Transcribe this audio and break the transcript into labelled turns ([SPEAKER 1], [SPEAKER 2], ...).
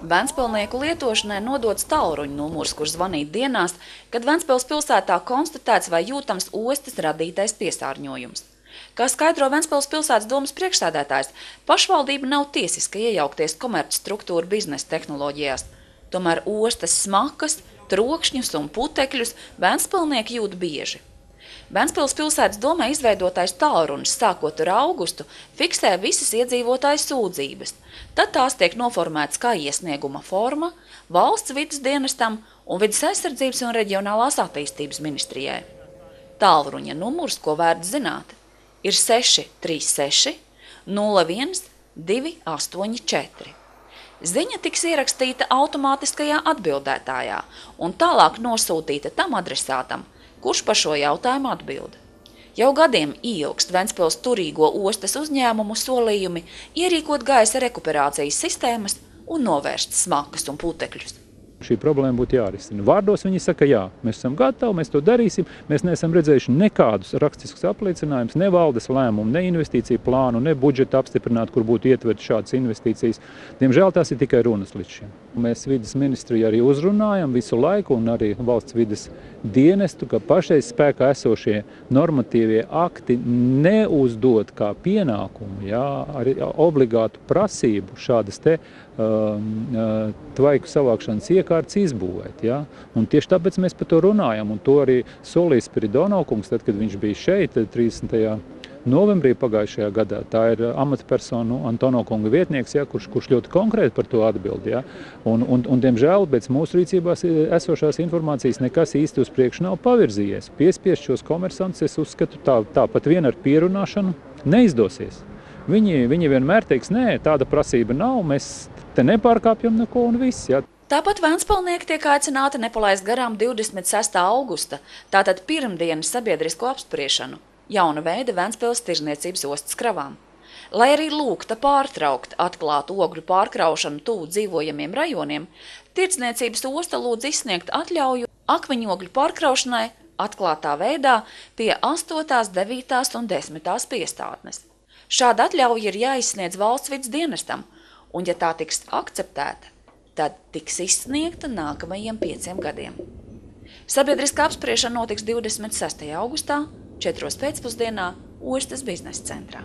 [SPEAKER 1] Ventspilnieku lietošanai nodots tālruņa numurs, kurš zvanīt dienās, kad Ventspils pilsētā konstatēts vai jūtams ostas radītais piesārņojums. Kā skaidro Ventspils pilsētas domas priekšsēdētājs, pašvaldība nav tiesiska iejaukties komerc struktūra biznesa tehnoloģijās. Tomēr ostas smakas, trokšņus un putekļus Ventspilnieki jūt bieži. Ventspils pilsētas domē izveidotais tālrunis sākot ar augustu fiksē visas iedzīvotāju sūdzības. Tad tās tiek noformētas kā iesnieguma forma valsts vidas dienestam un vidas aizsardzības un reģionālās attīstības ministrijai. Tālruņa numurs, ko vērts zināt, ir 636 01 284. Ziņa tiks ierakstīta automātiskajā atbildētājā un tālāk nosūtīta tam adresātam – kurš par šo jautājumu atbild. Jau gadiem ilgst Ventspils turīgo ostas uzņēmumu solījumi ierīkot gaisa rekuperācijas sistēmas un novērst smakas un putekļus.
[SPEAKER 2] Šī problēma būtu jārisina. Vārdos viņi saka, jā, mēs esam gatavi, mēs to darīsim. Mēs neesam redzējuši nekādus rakstiskus apliecinājumus, ne valdes lēmumu, ne investīciju plānu, ne budžeta apstiprināt, kur būtu ietverts šādas investīcijas. Diemžēl tās ir tikai runas līdz šim. Mēs vidas ministriju arī uzrunājam visu laiku un arī valsts vidas dienestu, ka pašreiz spēkā esošie normatīvie akti neuzdod kā pienākumu, jā, arī obligātu prasību šādas te tvaiku savākšanas iekārtas izbūvēt. Ja? Un tieši tāpēc mēs par to runājam, un to arī solīs Spiridonovkungs, tad, kad viņš bija šeit 30 novembrī pagājušajā gadā. Tā ir amatpersonu Antono kunga vietnieks, ja, kurš, kurš ļoti konkrēti par to atbild. Ja. Un, un, un, diemžēl, pēc mūsu rīcībās esošās informācijas nekas īsti uz priekšu nav pavirzījies. Piespiest šos komersantus, es uzskatu, tā, tāpat vien ar pierunāšanu neizdosies. Viņi, viņi vienmēr teiks, nē, tāda prasība nav, mēs te nepārkāpjam neko un viss. Ja.
[SPEAKER 1] Tāpat Vēnspalnieki tiek aicināti nepalaist garām 26. augusta, tātad pirmdienas sabiedrisko apspriešanu jauna veida Ventspils tirzniecības ostas kravām. Lai arī lūgta pārtraukt atklātu ogļu pārkraušanu tuvu dzīvojamiem rajoniem, tirdzniecības osta lūdz izsniegt atļauju akmeņogļu pārkraušanai atklātā veidā pie 8., 9. un 10. piestātnes. Šāda atļauja ir jāizsniedz valsts vidas dienestam, un ja tā tiks akceptēta, tad tiks izsniegta nākamajiem pieciem gadiem. Sabiedriskā apspriešana notiks 26. augustā 4. pēcpusdienā ostas biznesa centrā.